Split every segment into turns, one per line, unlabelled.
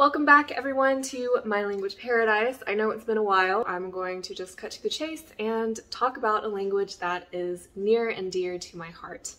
Welcome back everyone to My Language Paradise. I know it's been a while. I'm going to just cut to the chase and talk about a language that is near and dear to my heart.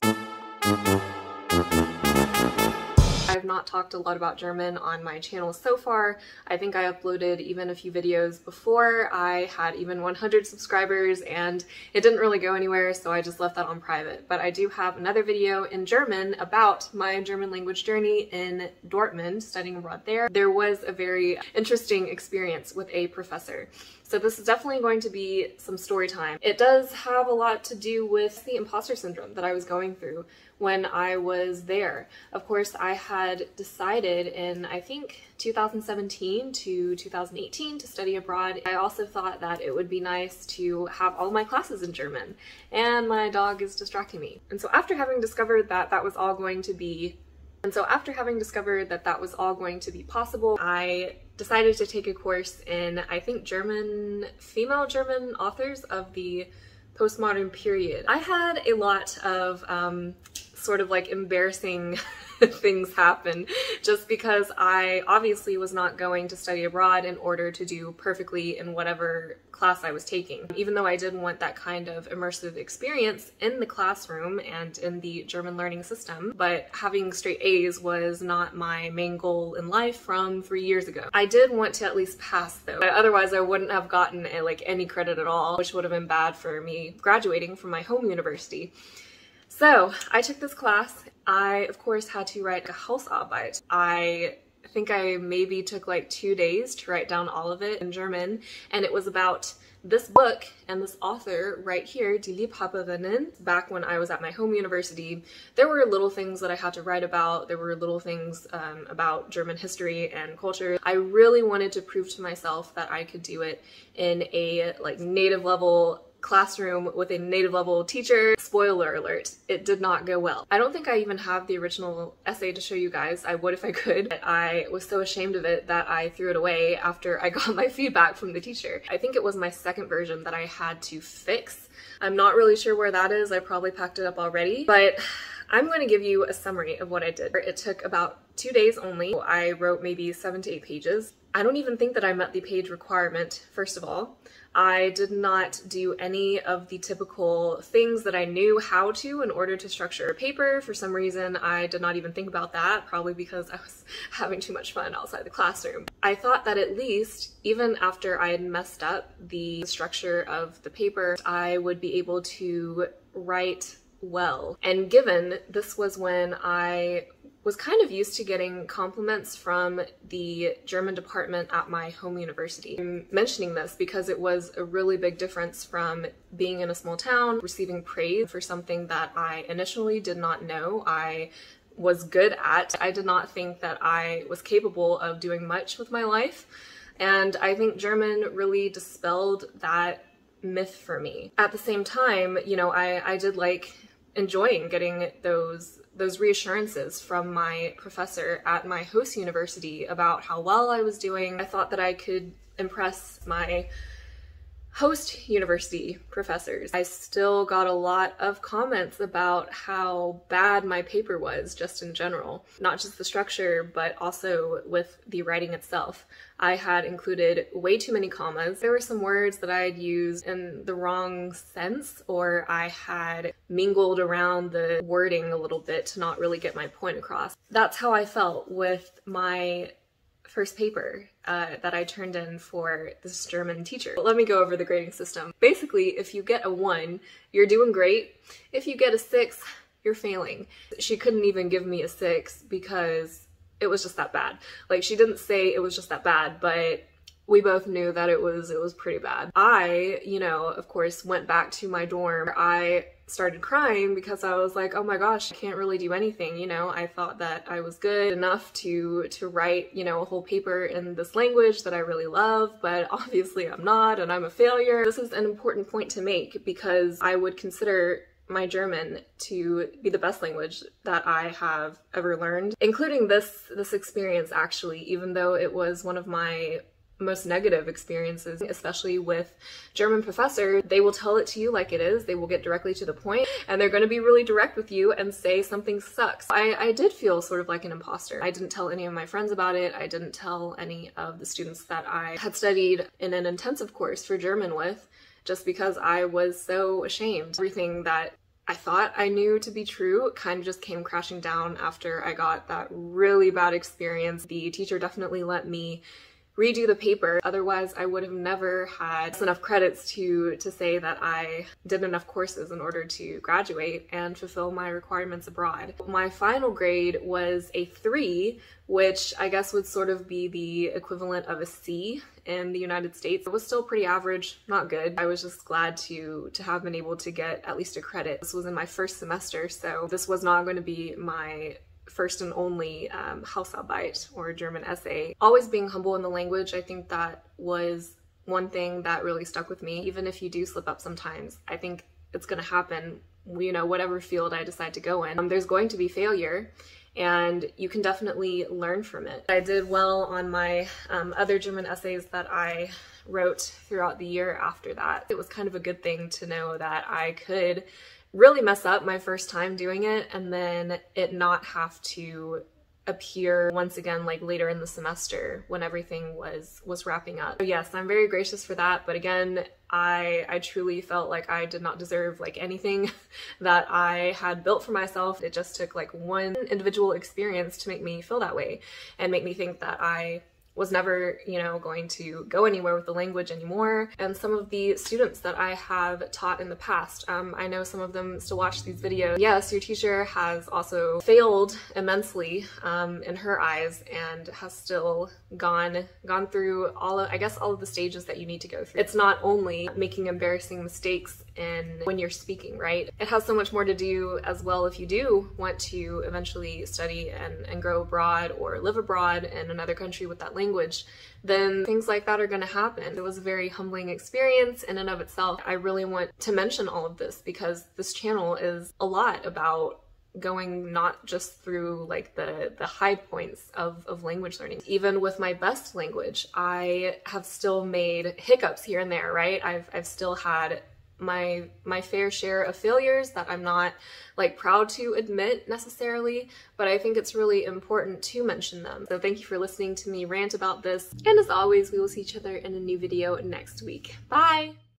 I've not talked a lot about German on my channel so far. I think I uploaded even a few videos before I had even 100 subscribers and it didn't really go anywhere so I just left that on private. But I do have another video in German about my German language journey in Dortmund, studying abroad there. There was a very interesting experience with a professor. So this is definitely going to be some story time. It does have a lot to do with the imposter syndrome that I was going through when I was there. Of course, I had decided in, I think, 2017 to 2018 to study abroad. I also thought that it would be nice to have all my classes in German, and my dog is distracting me. And so after having discovered that that was all going to be and so after having discovered that that was all going to be possible, I decided to take a course in, I think, German, female German authors of the postmodern period. I had a lot of um, sort of like embarrassing things happen just because I obviously was not going to study abroad in order to do perfectly in whatever class I was taking. Even though I did want that kind of immersive experience in the classroom and in the German learning system, but having straight A's was not my main goal in life from three years ago. I did want to at least pass though, otherwise I wouldn't have gotten like any credit at all, which would have been bad for me graduating from my home university. So I took this class. I, of course, had to write a Hausarbeit. I think I maybe took like two days to write down all of it in German, and it was about this book and this author right here, Die Liebhaberinnen, back when I was at my home university, there were little things that I had to write about. There were little things um, about German history and culture. I really wanted to prove to myself that I could do it in a like native level classroom with a native level teacher. Spoiler alert, it did not go well. I don't think I even have the original essay to show you guys. I would if I could. But I was so ashamed of it that I threw it away after I got my feedback from the teacher. I think it was my second version that I had to fix. I'm not really sure where that is. I probably packed it up already, but I'm going to give you a summary of what I did. It took about two days only. I wrote maybe seven to eight pages. I don't even think that I met the page requirement, first of all. I did not do any of the typical things that I knew how to in order to structure a paper. For some reason, I did not even think about that, probably because I was having too much fun outside the classroom. I thought that at least, even after I had messed up the structure of the paper, I would be able to write well. And given this was when I was kind of used to getting compliments from the German department at my home university. I'm mentioning this because it was a really big difference from being in a small town, receiving praise for something that I initially did not know I was good at. I did not think that I was capable of doing much with my life. And I think German really dispelled that myth for me. At the same time, you know, I, I did like enjoying getting those those reassurances from my professor at my host university about how well I was doing. I thought that I could impress my host university professors. I still got a lot of comments about how bad my paper was just in general, not just the structure, but also with the writing itself. I had included way too many commas. There were some words that I had used in the wrong sense, or I had mingled around the wording a little bit to not really get my point across. That's how I felt with my first paper uh, that I turned in for this German teacher. Let me go over the grading system. Basically, if you get a one, you're doing great. If you get a six, you're failing. She couldn't even give me a six because it was just that bad. Like she didn't say it was just that bad, but we both knew that it was it was pretty bad. I, you know, of course, went back to my dorm. I started crying because I was like, oh my gosh, I can't really do anything, you know. I thought that I was good enough to to write, you know, a whole paper in this language that I really love, but obviously I'm not and I'm a failure. This is an important point to make because I would consider my German to be the best language that I have ever learned, including this this experience actually, even though it was one of my most negative experiences, especially with German professors, They will tell it to you like it is. They will get directly to the point and they're going to be really direct with you and say something sucks. I, I did feel sort of like an imposter. I didn't tell any of my friends about it. I didn't tell any of the students that I had studied in an intensive course for German with just because I was so ashamed. Everything that I thought I knew to be true kind of just came crashing down after I got that really bad experience. The teacher definitely let me redo the paper. Otherwise, I would have never had enough credits to, to say that I did enough courses in order to graduate and fulfill my requirements abroad. My final grade was a three, which I guess would sort of be the equivalent of a C in the United States. It was still pretty average, not good. I was just glad to to have been able to get at least a credit. This was in my first semester, so this was not going to be my first and only um, Hausarbeit or German essay. Always being humble in the language, I think that was one thing that really stuck with me. Even if you do slip up sometimes, I think it's going to happen, you know, whatever field I decide to go in. Um, there's going to be failure and you can definitely learn from it. I did well on my um, other German essays that I wrote throughout the year after that. It was kind of a good thing to know that I could really mess up my first time doing it and then it not have to appear once again like later in the semester when everything was was wrapping up. So yes, I'm very gracious for that, but again, I I truly felt like I did not deserve like anything that I had built for myself. It just took like one individual experience to make me feel that way and make me think that I was never, you know, going to go anywhere with the language anymore. And some of the students that I have taught in the past, um, I know some of them still watch these videos. Yes, your teacher has also failed immensely um, in her eyes and has still gone gone through all of, I guess, all of the stages that you need to go through. It's not only making embarrassing mistakes in when you're speaking, right? It has so much more to do as well if you do want to eventually study and, and grow abroad or live abroad in another country with that language, then things like that are going to happen. It was a very humbling experience in and of itself. I really want to mention all of this because this channel is a lot about going not just through like the the high points of, of language learning even with my best language i have still made hiccups here and there right i've i've still had my my fair share of failures that I'm not like proud to admit necessarily, but I think it's really important to mention them. So thank you for listening to me rant about this. And as always, we will see each other in a new video next week. Bye!